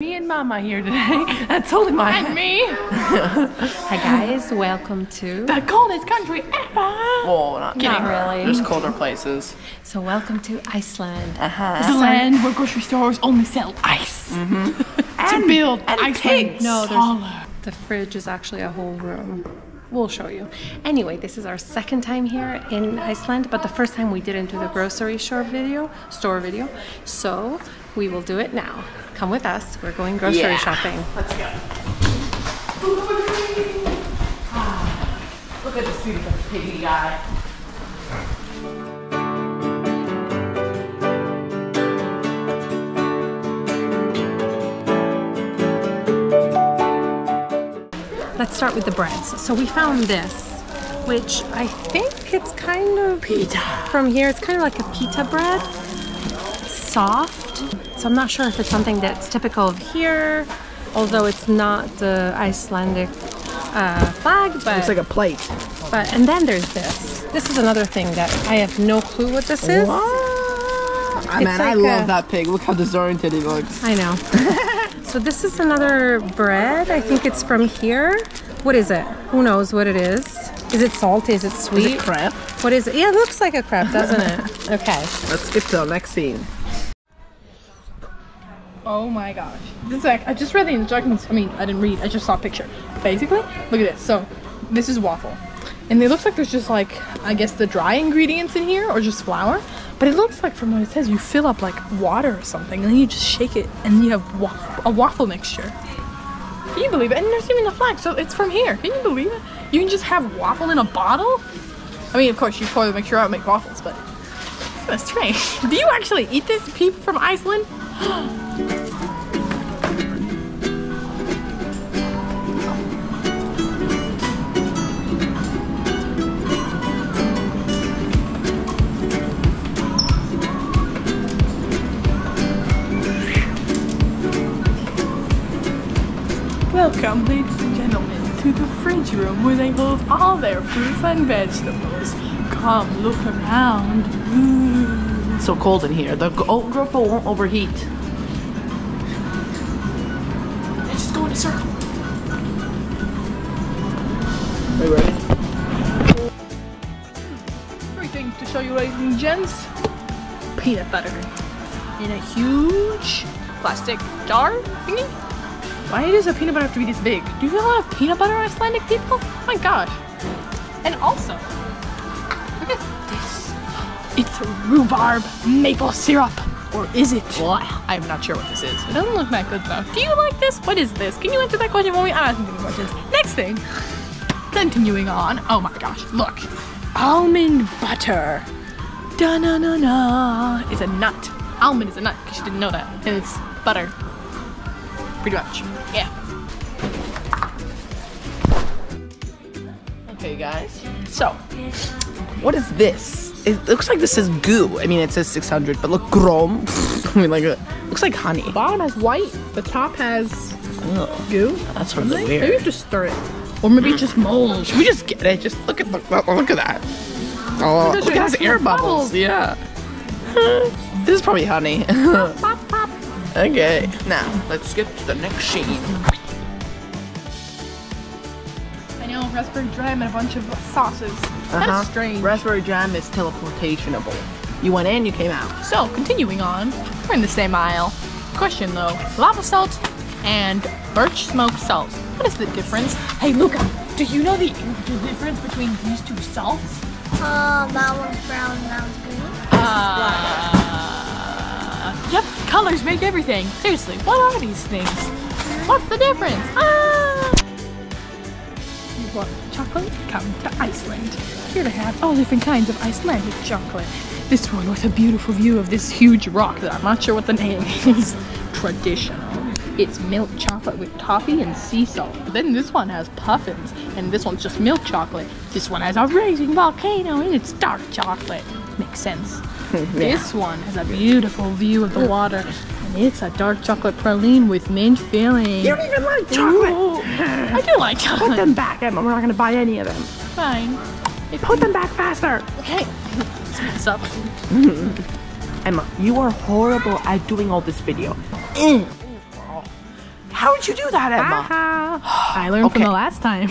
Me and Mama here today. That's totally my And me, Hi guys, welcome to. the coldest country ever. Oh, not kidding. Not really. There's colder places. So welcome to Iceland. Uh-huh. The land where grocery stores only sell ice. Mm-hmm. to build and Iceland pigs. No, there's- taller. The fridge is actually a whole room. We'll show you. Anyway, this is our second time here in Iceland, but the first time we didn't do the grocery store video, store video. So we will do it now. Come with us. We're going grocery Yeah. shopping. Let's go. Ah, look at the stupid piggy guy. Let's start with the breads. So we found this, which I think it's kind of Pita. from here. It's kind of like a pita bread. It's soft. So I'm not sure if it's something that's typical of here, although it's not the Icelandic uh, flag. But It's like a plate. but and then there's this. This is another thing that I have no clue what this is. I It's man, I love a- that pig. Look how disoriented he looks. I know. so this is another bread. I think it's from here. What is it? Who knows what it is? Is it salty? Is it sweet? Is it crab? What is it? Yeah, it looks like a crepe, doesn't it? Okay. Let's skip to the next scene. Oh my gosh. This is like, I just read the instructions. I mean, I didn't read, I just saw a picture. Basically, look at this. So, this is waffle. And it looks like there's just like, I guess the dry ingredients in here or just flour. But it looks like from what it says, you fill up like water or something and then you just shake it and you have wa- a waffle mixture. Can you believe it? And there's even a flag, so it's from here. Can you believe it? You can just have waffle in a bottle? I mean, of course, you pour the mixture out and make waffles, but of strange. Do you actually eat this, people from Iceland? Welcome, ladies and gentlemen, to the fridge room where they hold all their fruits and vegetables. Come look around. Ooh. It's so cold in here. The oat oh, GoPro won't overheat. Let's just going in a circle. Are you ready? Three things to show you, ladies and gents. Peanut butter in a huge plastic jar thingy. Why does a peanut butter have to be this big? Do you have a lot of peanut butter Icelandic people? Oh my gosh. And also, look at this. It's rhubarb maple syrup. Or is it? Well, I'm not sure what this is. It doesn't look that good though. Do you like this? What is this? Can you answer that question for me? I'm asking you questions. Next thing. Continuing on. Oh my gosh, look. Almond butter. Da na na na. It's a nut. Almond is a nut because you didn't know that. And it's butter. Pretty much. Yeah. Okay, guys. So, What is this? It looks like this is goo. I mean, it says 600, but look, grom. I mean, like, it looks like honey. The bottom has white, the top has Ugh, goo. that's really weird. Maybe weird. just stir it. Or maybe just mold. Should we just get it? Just look at look, look at that. Oh, look at those air bubbles. bubbles. Yeah. this is probably honey. Pop, pop. okay, now let's skip to the next scene. Raspberry jam and a bunch of sauces. Uh-huh. That's strange. Raspberry jam is teleportationable. You went in, you came out. So, continuing on, we're in the same aisle. Question though, lava salt and birch smoked salt. What is the difference? Hey Luca, do you know the, the difference between these two salts? Oh, that one's brown and that one's green. Uh, yep, colors make everything. Seriously, what are these things? What's the difference? Ah! Want chocolate? Come to Iceland. Here they have all different kinds of Icelandic chocolate. This one with a beautiful view of this huge rock that I'm not sure what the name is. Traditional. It's milk chocolate with toffee and sea salt. Then this one has puffins, and this one's just milk chocolate. This one has a raging volcano, and it's dark chocolate. Makes sense. This one has a beautiful view of the water, and it's a dark chocolate praline with mint filling. You don't even like chocolate. Ooh, I do like chocolate. Put them back, Emma. We're not gonna buy any of them. Fine. If Put them back faster. Okay. What's up? Emma, you are horrible at doing all this video. Mm. How did you do that, Emma? I learned from the last time.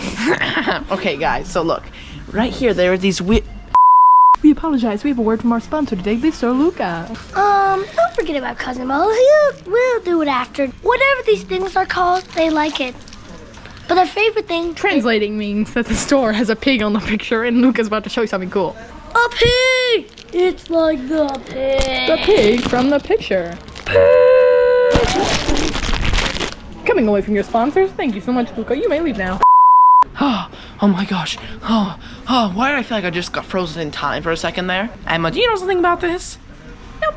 okay, guys. So look, right here there are these weird. Apologize. We have a word from our sponsor today, Sir Luca. Um, don't forget about Cousin Mo. He'll, we'll do it after. Whatever these things are called, they like it. But their favorite thing, Translating means that the store has a pig on the picture, and Luca's about to show you something cool. a pig. It's like the pig. The pig from the picture. Coming away from your sponsors, thank you so much, Luca. You may leave now. Oh, my gosh. Oh, oh. Why do I feel like I just got frozen in time for a second there? Emma, do you know something about this? Nope.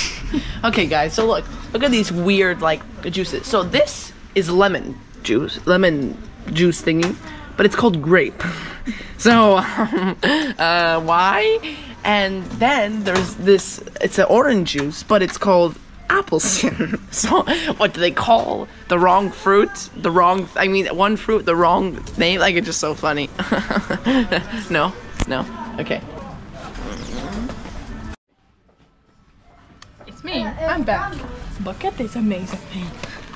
okay, guys. So look, look at these weird like juices. So this is lemon juice, lemon juice thingy, but it's called grape. So, uh, why? And then there's this. It's an orange juice, but it's called apple cider. So, what do they call the wrong fruit? The wrong. I mean, one fruit, the wrong name. Like it's just so funny. no, no. Okay. It's me. I'm back. Look at this amazing thing.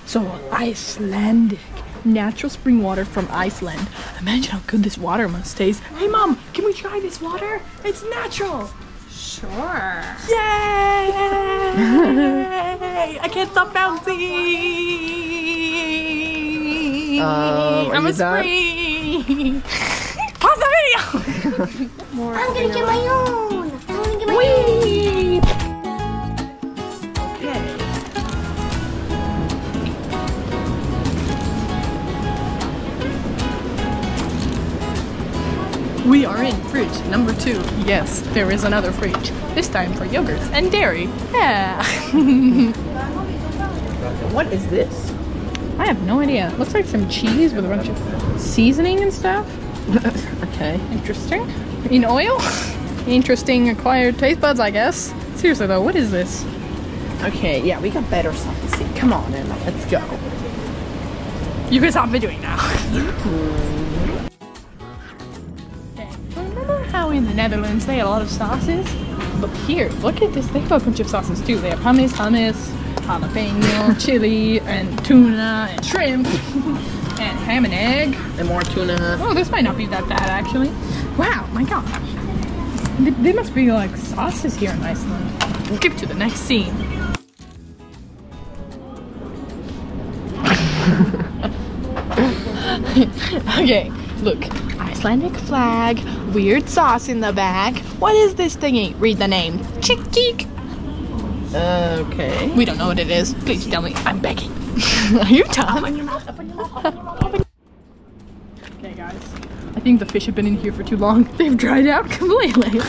So, Icelandic natural spring water from Iceland. Imagine how good this water must taste. Hey, mom, can we try this water? It's natural. Sure. Yay! I can't stop bouncing. Uh, are I'm a done? spring. Pause the video. I'm gonna get my own. We are in fridge number two. Yes, there is another fridge. This time for yogurts and dairy. Yeah. What is this? I have no idea. Looks like some cheese with a bunch of seasoning and stuff. okay. Interesting. In oil? Interesting acquired taste buds, I guess. Seriously though, what is this? Okay. Yeah, we got better stuff to see. Come on, Emma. Let's go. You can stop videoing now. In the Netherlands they had a lot of sauces? But here, look at this. They have a bunch of sauces too. They have hummus, hummus, jalapeno, chili, and tuna, and shrimp, and ham and egg. And more tuna. Oh, this might not be that bad actually. Wow, my gosh. They, they must be like sauces here in Iceland. Skip to the next scene. okay, look. Icelandic flag, weird sauce in the back. What is this thingy? Read the name. Chick cheek. Okay. We don't know what it is. Please tell me. I'm begging. Are you done? okay, guys. I think the fish have been in here for too long. They've dried out completely.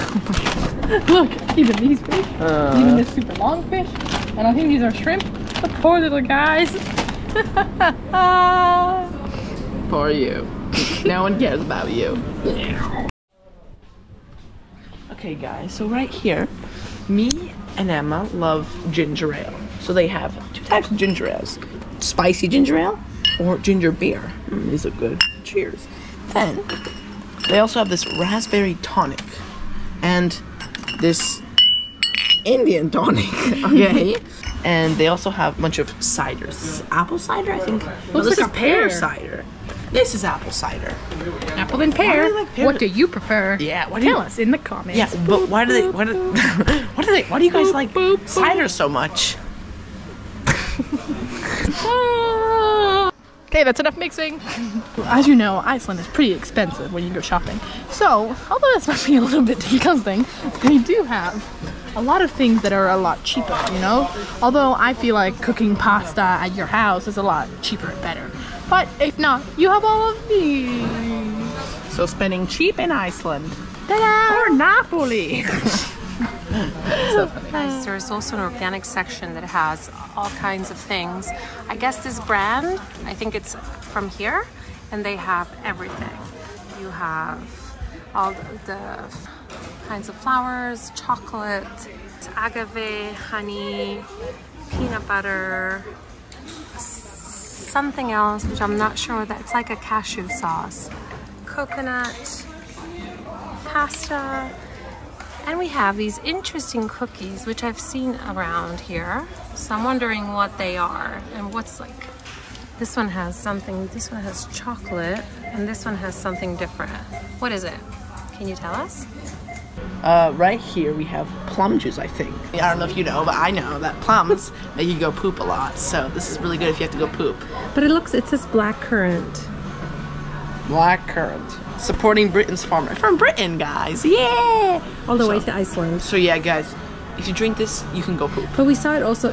Look, even these fish, uh. even this super long fish, and I think these are shrimp. The poor little guys. For you. No one cares about you. Okay, guys, so right here, me and Emma love ginger ale. So they have two types of ginger ales spicy ginger ale or ginger beer. Mm, these look good. Cheers. Then they also have this raspberry tonic and this Indian tonic. Okay. and they also have a bunch of ciders. Apple cider, I think. No, Looks this like is pear. cider. This is apple cider. Apple and pear. do like pear? What do you prefer? Yeah, what do Tell you- us in the comments. Yeah, but why do they? Why do? What do they? Why do you guys Boop, like boop, boop. cider so much? Okay, that's enough mixing. As you know, Iceland is pretty expensive when you go shopping. So, although this might be a little bit disgusting, they do have a lot of things that are a lot cheaper, you know? Although I feel like cooking pasta at your house is a lot cheaper and better. But if not, you have all of these. So spending cheap in Iceland Ta-da! or Napoli. Guys, there's also an organic section that has all kinds of things. I guess this brand, I think it's from here, and they have everything. You have all the kinds of flowers, chocolate, agave, honey, peanut butter, s- something else, which I'm not sure that. It's like a cashew sauce, coconut, pasta. And we have these interesting cookies, which I've seen around here. So I'm wondering what they are and what's like This one has something, this one has chocolate, and this one has something different. What is it? Can you tell us? Uh, right here we have plum juice, I think. I don't know if you know, but I know that plums make you go poop a lot. So this is really good if you have to go poop. But it looks, it says black currant. Black currant. Supporting Britain's farmer. From Britain, guys. Yeah! All the way to Iceland. So yeah, guys, if you drink this, you can go poop. But we saw it also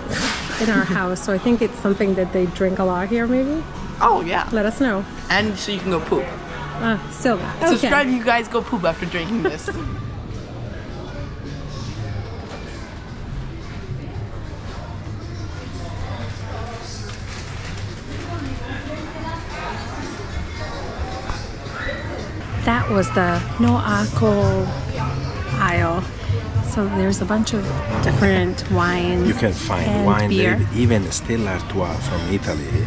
in our house, so I think it's something that they drink a lot here, maybe? Oh yeah. Let us know. And so you can go poop. Uh, still, okay. Subscribe you guys go poop after drinking this. was the no alcohol aisle. So there's a bunch of different wines. You can find wine, beer. there, even Stella Artois from Italy.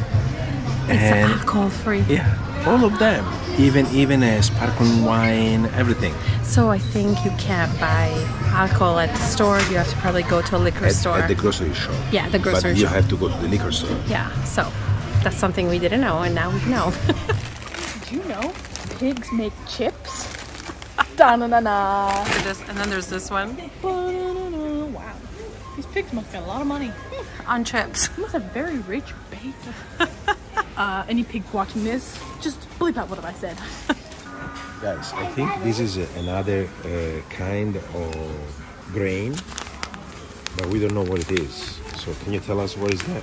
It's and alcohol free. yeah, all of them. Even even a sparkling wine, everything. So I think you can't buy alcohol at the store. You have to probably go to a liquor At, store. at the grocery shop. Yeah, the grocery but you have to go to the liquor store. yeah, so that's something we didn't know, and now we know. Did pigs make chips? da na na na. and then there's this one Wow. These pigs must get a lot of money. on chips. They must have very rich bacon. uh, any pig watching this, just bleep out what I said. Guys, I think this is another uh, kind of grain, but we don't know what it is. So can you tell us what is that?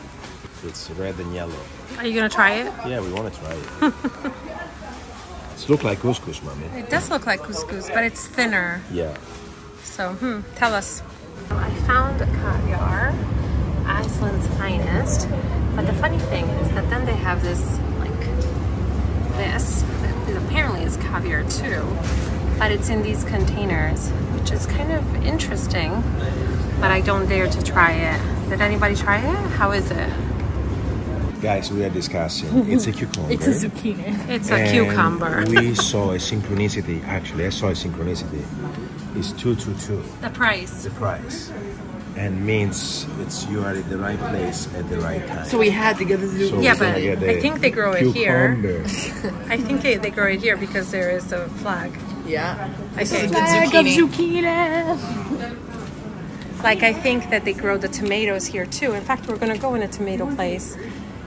It's red and yellow. Are you gonna try it? Yeah, we want to try it. it looks like couscous, mommy. It does look like couscous, but it's thinner. Yeah. So, hmm, tell us. I found caviar, Iceland's finest. But the funny thing is that then they have this, like, this. It apparently is caviar too, but it's in these containers, which is kind of interesting. But I don't dare to try it. Did anybody try it? How is it? Guys, we are discussing. It's a cucumber. It's a zucchini. It's a And cucumber. we saw a synchronicity. Actually, I saw a synchronicity. It's two two two. The price. The price, and means it's you are at the right place at the right time. so we had to get the So Yeah, but I think they grow it here. cucumber. I think they, they grow it here because there is a flag. Yeah. I This is a think. good Bag of zucchini. zucchini. Like I think that they grow the tomatoes here too. In fact, we're going to go in a tomato place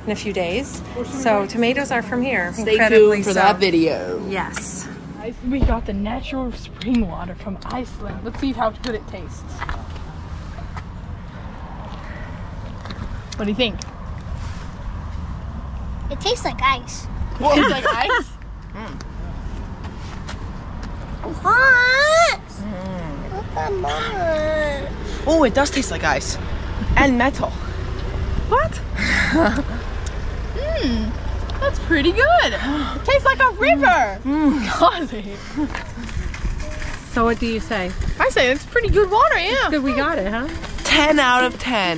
in a few days. So tomatoes are from here. Stay incredibly tuned for so. that video. Yes. We got the natural spring water from Iceland. Let's see how good it tastes. What do you think? It tastes like ice. It's like ice. Hmm. What? Come on. Oh, it does taste like ice. And metal. What? Mmm, that's pretty good. It tastes like a river. Mmm, does? So what do you say? I say it's pretty good water, yeah. Good, we got it, huh? 10 out of 10.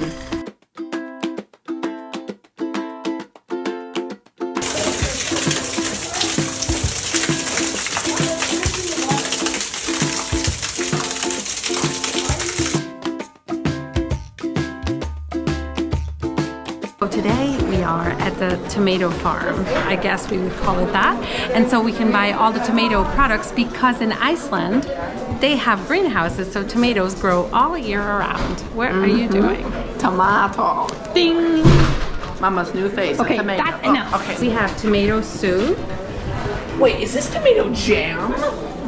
At the tomato farm. I guess we would call it that. And so we can buy all the tomato products because in Iceland they have greenhouses, so tomatoes grow all year around. What are you mm-hmm. doing? Tomato. Ding. Mama's new face. Okay, tomato. that's Oh, enough. okay. We have tomato soup. Wait, is this tomato jam?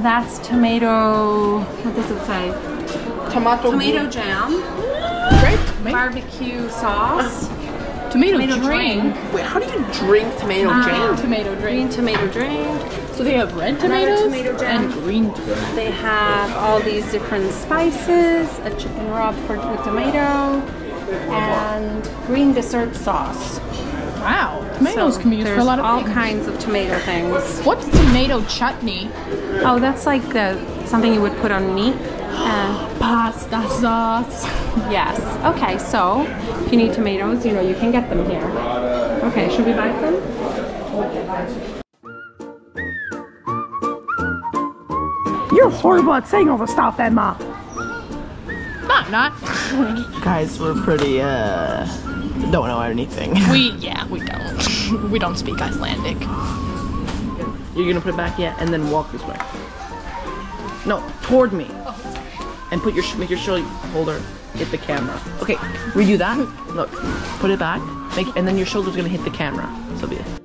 That's tomato. What does it say? Tomato. Tomato jam, Great. Barbecue sauce, uh-huh. Tomato, tomato drink. drink, Wait, how do you drink tomato Um, jam? Tomato green drink. tomato drink. So they have red tomatoes tomato jam. and green tomatoes. They have all these different spices, a chicken rub for, with tomato, and green dessert sauce. Wow, tomatoes So can be used for a lot of all things. kinds of tomato things. What's tomato chutney? Oh, that's like uh, something you would put on meat. And Pasta sauce. yes. Okay, so if you need tomatoes, you know you can get them here. Okay, should we buy some? You're horrible at saying all the stuff, Emma. Not, not. Guys, we're pretty, uh, don't know anything. We yeah, we don't. we don't speak Icelandic. You're gonna put it back, yeah, and then walk this way. No, toward me. And put your make your shoulder holder hit the camera. Okay, redo that. Look, put it back. Make and then your shoulder's gonna hit the camera. So be it.